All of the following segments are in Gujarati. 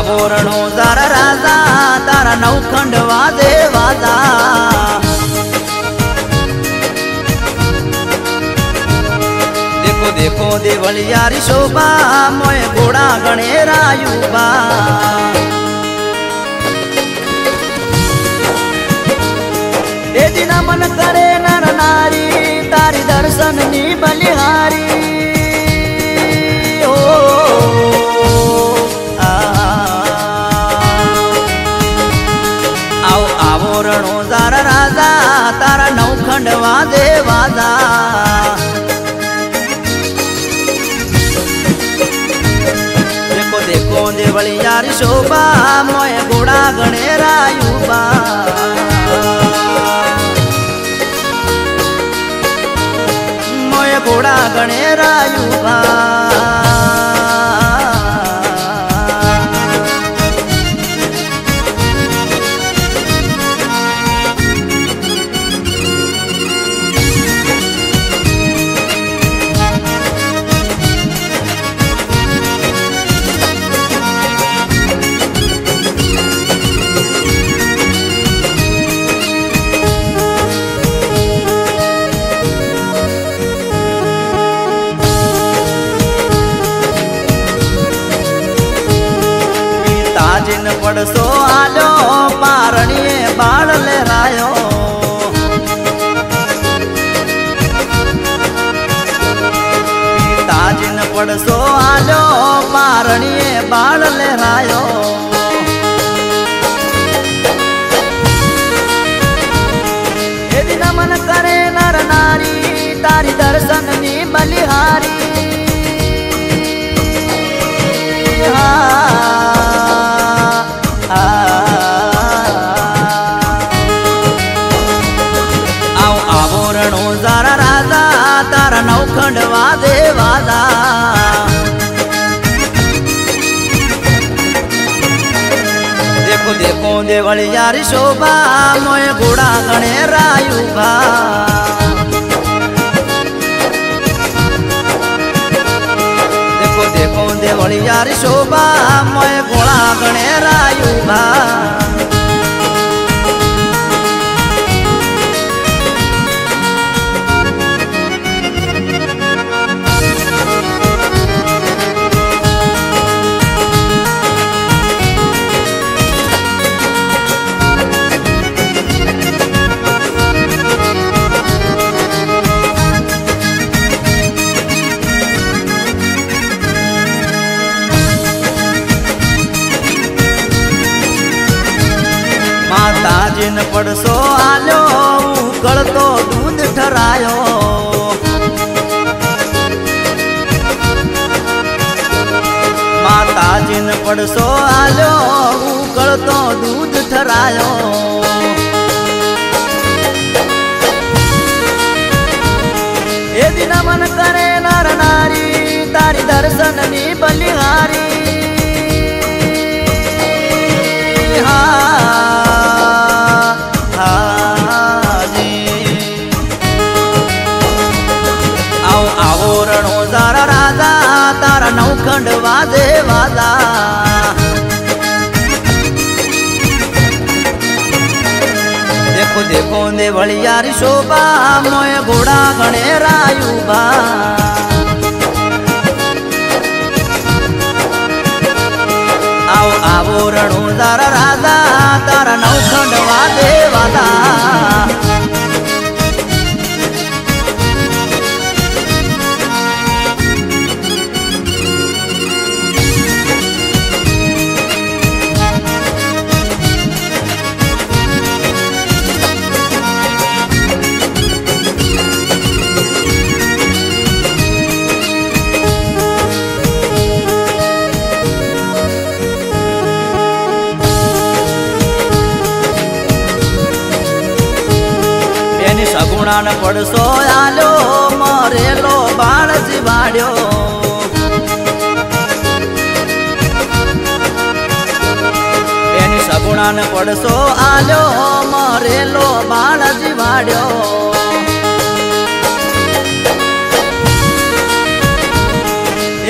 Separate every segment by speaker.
Speaker 1: આવો આવો રણો તારા રાજા, તારા નવખંડ વાદે વાદા દેખો દેખો દેવળિયારી શોભા, મોય ઘોડા ગણેરાયુબા તેજીના દેખો દેવળિયારી શોભા મોય ઘોડા ગણેરાયુબા મોય ઘોડા ગણેરાયુબા તાજીન પડસો આલ્યો પારણીએ બાળ લહેરાયો તાજીન પડસો આલ્યો પારણીએ બાળ લહેરાયો એવી નમન કરે નર નારી, તારી દર્શનની બલિહારી. દેખો દેખો દેવળિયારી શોભા મોય ઘોડા ગણે રાયુભા દેખો દેખો દેવળિયારી શોભા મોય ઘોડા ગણે રાયુભા માતાજીને પડસો આલ્યો ઉકળતો દૂધ ઠરાયો. માતાજીન પડસો આલ્યો ઉકળતો દૂધ ઠરાયો. એ દિન મન કરે નર નારી તારી દર્શનની બલિહારી તારા દેવાલા. દેખો દેખો, ને વળિયારી શોભા, મોય ઘોડા ગણે રાયુભા આવો આવો રણો તારા રાજા, તારા નવખંડવા વાદે સગુણાન આલો મરેલો બાળ જીવાડ્યો એની સગુણાન પડસો આલો મરેલો બાળ જીવાડ્યો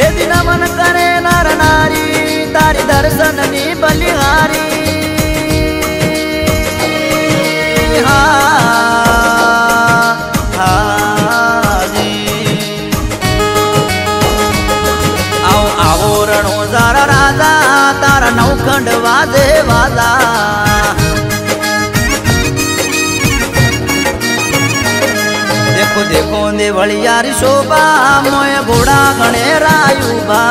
Speaker 1: એ દિના મન કરે નર નારી તારી દર્શનની બલિહારી વાજે દેખો દેખો ને વળિયારી શોભા મોય ઘોડા ગણે રાયુભા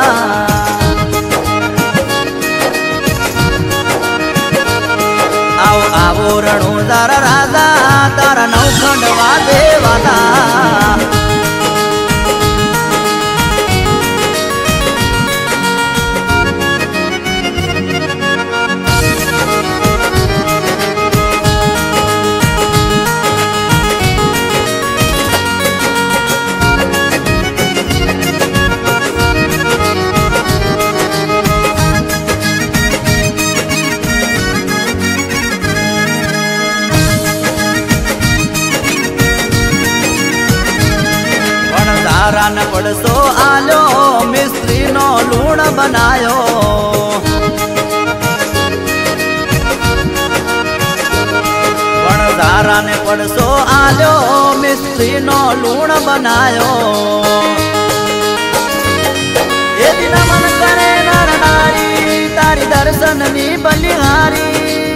Speaker 1: આવો આવો રણો તારા રાજા તારા નવખંડ વાદે વાજા પણ તારા ન પડસો આલ્યો મિસ્ત્રીનો લૂણ બનાયો. પણ તારા ને પડસો આલ્યો મિસ્ત્રીનો લૂણ બનાયો. એ દિન મન કરે નર નારી તારી દર્શનની બલિહારી.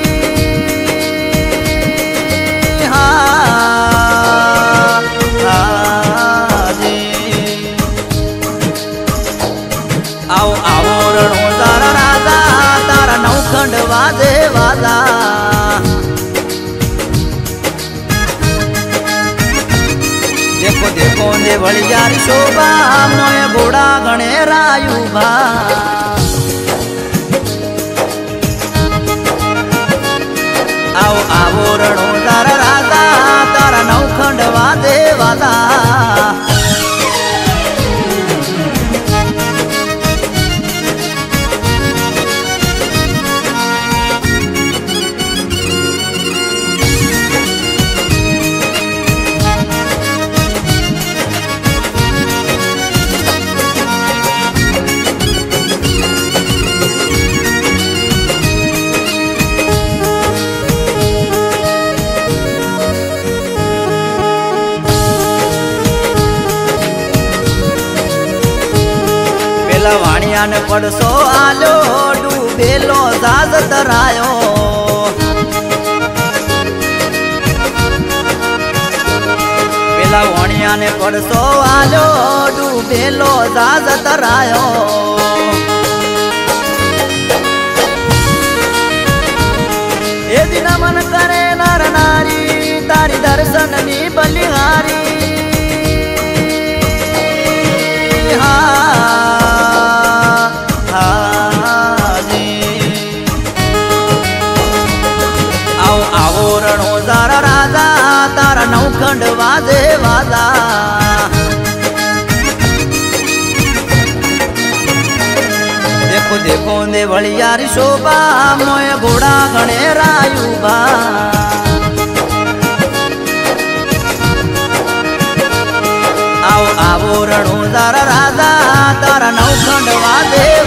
Speaker 1: દેખો ને વળિયારી શોભા મોય ઘોડા ગણે રાયુભા આવો આવો રણો પેલા પડશો આલ્યો ડૂબેલો સાજ તરાયો પેલા વણિયાને પડસો આલો ડૂબેલો સાજ તરાયો એ દિન મન કરે નર નારી, તારી દર્શનની બલિહારી. હા. તારા દેવાલા.
Speaker 2: દેખો દેખો ને વળિયારી શોભા, મોય ઘોડા ગણે રાયુભા આવો આવો રણો તારા રાજા, તારા નવખંડ વાજે વાજા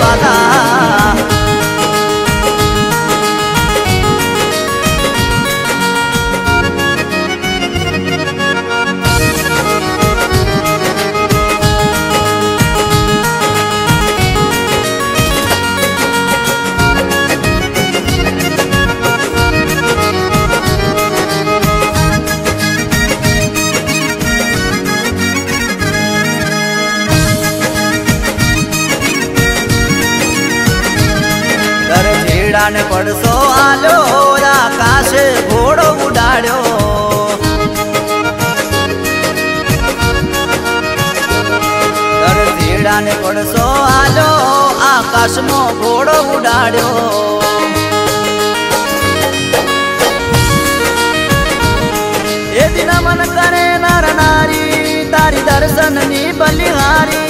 Speaker 1: છેડાને પડશો આલો આકાશે ઘોડો ઉડાડ્યો. ને પડશો આલો આકાશમાં ઘોડો ઉડાડ્યો. એ દિન મન કરે નર નારી તારી દર્શનની બલિહારી.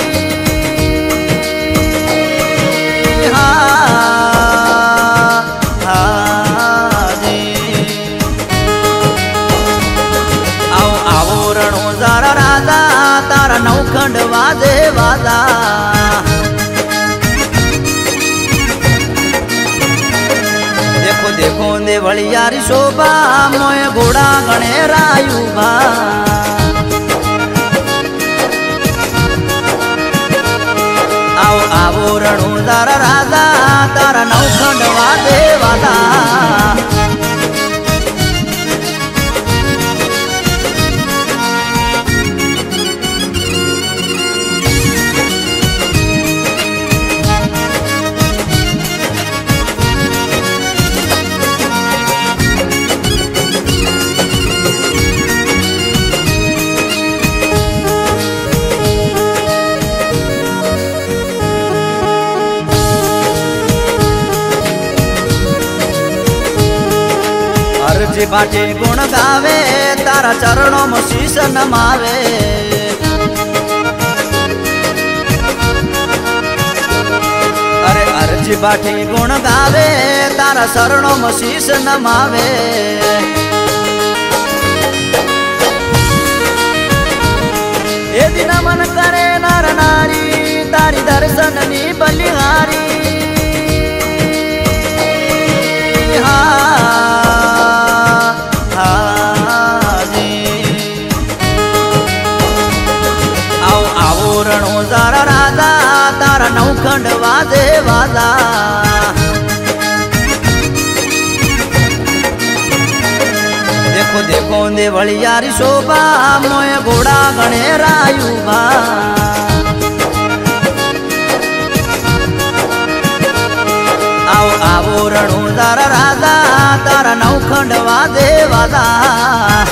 Speaker 1: મારા નવખંડ વાજે વાદા દેખો દેખો ને વળિયારી શોભા, મોય ઘોડા ગણે રાયુભા આવો આવો રણુ તારા રાજા, તારા નવખંડ પાટે ગુણ ગાવે, તારા ચરણોમાં શીશ નમાવે. અરે અરજી પાઠી ગુણ ગાવે, તારા શરણોમાં શીશ નમાવે. એ દિન મન કરે નર નારી, તારી દર્શનની બલિહારી હા. નવખંડ વાદે વાદા દેખો દેખો, દેવળિયારી શોભા, મોય ઘોડા ગણે રાયુભા આવો આવો, રણુ તારા રાજા, તારા નવખંડ વાદે વાદા